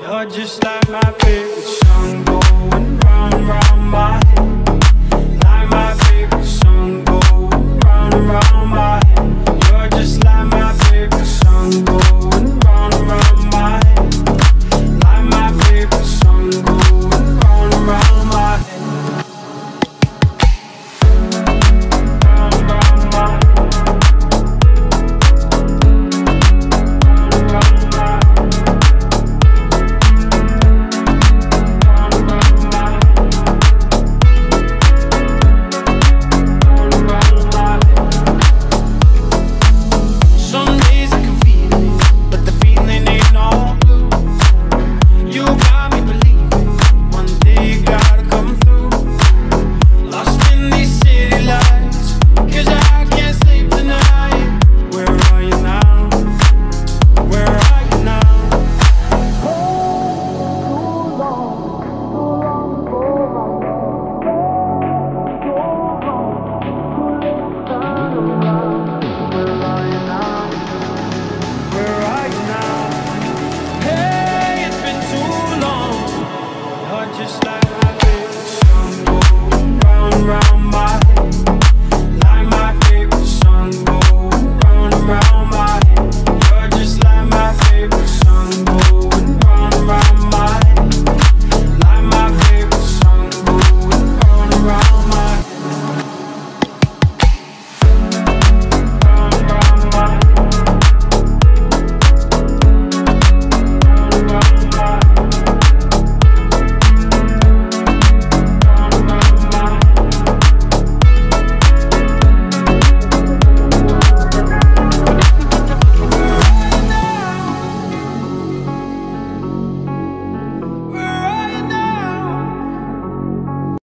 You're just like my favorite song going round, round round.